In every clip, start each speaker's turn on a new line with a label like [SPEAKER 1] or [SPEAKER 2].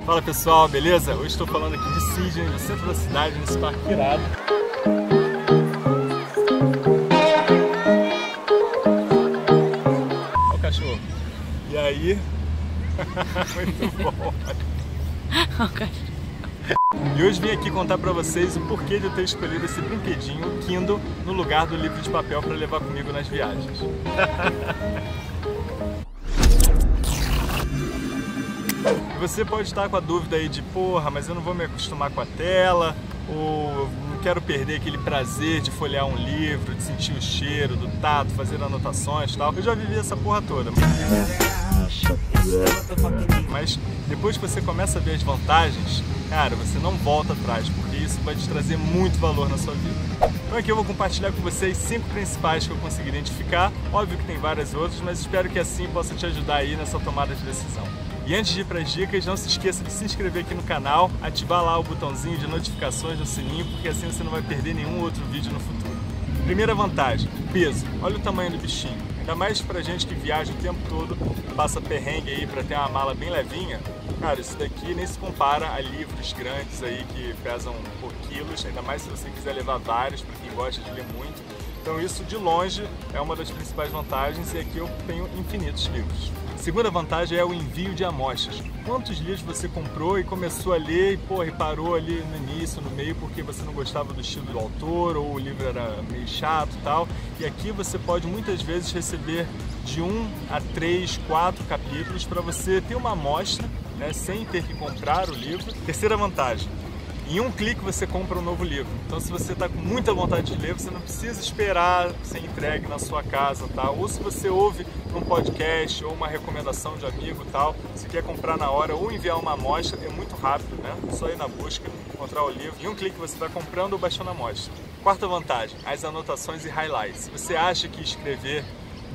[SPEAKER 1] Fala pessoal, beleza? Hoje estou falando aqui de Sydney, no centro da cidade, nesse parque irado. Olha o cachorro. E aí? Muito bom. E hoje vim aqui contar pra vocês o porquê de eu ter escolhido esse brinquedinho, o Kindle, no lugar do livro de papel para levar comigo nas viagens. Você pode estar com a dúvida aí de porra, mas eu não vou me acostumar com a tela, ou não quero perder aquele prazer de folhear um livro, de sentir o cheiro, do tato, fazer anotações e tal. Eu já vivi essa porra toda. Mas depois que você começa a ver as vantagens, cara, você não volta atrás, porque isso vai te trazer muito valor na sua vida. Então aqui eu vou compartilhar com vocês cinco principais que eu consegui identificar. Óbvio que tem várias outras, mas espero que assim possa te ajudar aí nessa tomada de decisão. E antes de ir para as dicas, não se esqueça de se inscrever aqui no canal, ativar lá o botãozinho de notificações no sininho, porque assim você não vai perder nenhum outro vídeo no futuro. Primeira vantagem, peso. Olha o tamanho do bichinho. Ainda mais pra gente que viaja o tempo todo, passa perrengue aí para ter uma mala bem levinha. Cara, isso daqui nem se compara a livros grandes aí que pesam por quilos, ainda mais se você quiser levar vários, para quem gosta de ler muito. Então isso de longe é uma das principais vantagens e aqui eu tenho infinitos livros. Segunda vantagem é o envio de amostras. Quantos livros você comprou e começou a ler e, porra, e parou ali no início, no meio, porque você não gostava do estilo do autor ou o livro era meio chato e tal. E aqui você pode muitas vezes receber de um a três, quatro capítulos para você ter uma amostra, né, sem ter que comprar o livro. Terceira vantagem, em um clique você compra um novo livro. Então se você está com muita vontade de ler, você não precisa esperar ser entregue na sua casa, tá? Ou se você ouve um podcast ou uma recomendação de amigo tal, se quer comprar na hora ou enviar uma amostra, é muito rápido, né? É só ir na busca, encontrar o livro. Em um clique você está comprando ou baixando a amostra. Quarta vantagem, as anotações e highlights. Você acha que escrever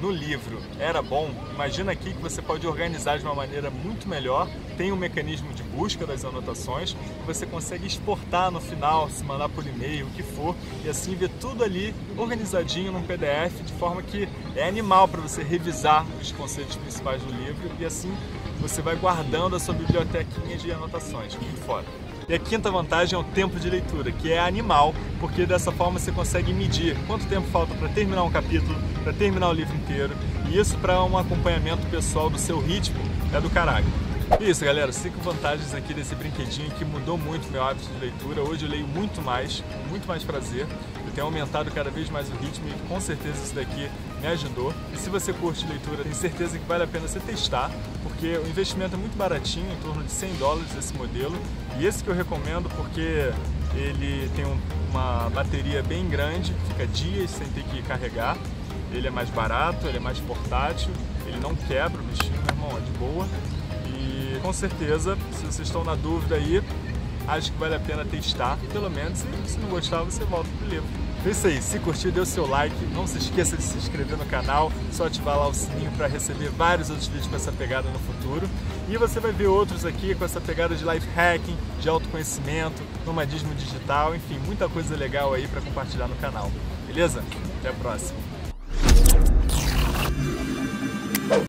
[SPEAKER 1] no livro era bom, imagina aqui que você pode organizar de uma maneira muito melhor. Tem um mecanismo de busca das anotações você consegue exportar no final, se mandar por e-mail, o que for, e assim ver tudo ali organizadinho num PDF, de forma que é animal para você revisar os conceitos principais do livro e assim você vai guardando a sua bibliotequinha de anotações. Muito fora. E a quinta vantagem é o tempo de leitura, que é animal, porque dessa forma você consegue medir quanto tempo falta para terminar um capítulo, para terminar o livro inteiro, e isso para um acompanhamento pessoal do seu ritmo é do caralho. Isso, galera, cinco vantagens aqui desse brinquedinho que mudou muito meu hábito de leitura. Hoje eu leio muito mais, muito mais prazer. Eu tenho aumentado cada vez mais o ritmo e com certeza isso daqui me ajudou. E se você curte leitura, tenho certeza que vale a pena você testar, porque o investimento é muito baratinho, em torno de 100 dólares esse modelo. E esse que eu recomendo porque ele tem uma bateria bem grande, fica dias sem ter que carregar. Ele é mais barato, ele é mais portátil, ele não quebra o bichinho, meu irmão, é de boa com certeza, se vocês estão na dúvida aí, acho que vale a pena testar, pelo menos, e se não gostar, você volta pro livro. Então é isso aí, se curtiu, dê o seu like, não se esqueça de se inscrever no canal, só ativar lá o sininho para receber vários outros vídeos com essa pegada no futuro. E você vai ver outros aqui com essa pegada de life hacking, de autoconhecimento, nomadismo digital, enfim, muita coisa legal aí para compartilhar no canal. Beleza? Até a próxima!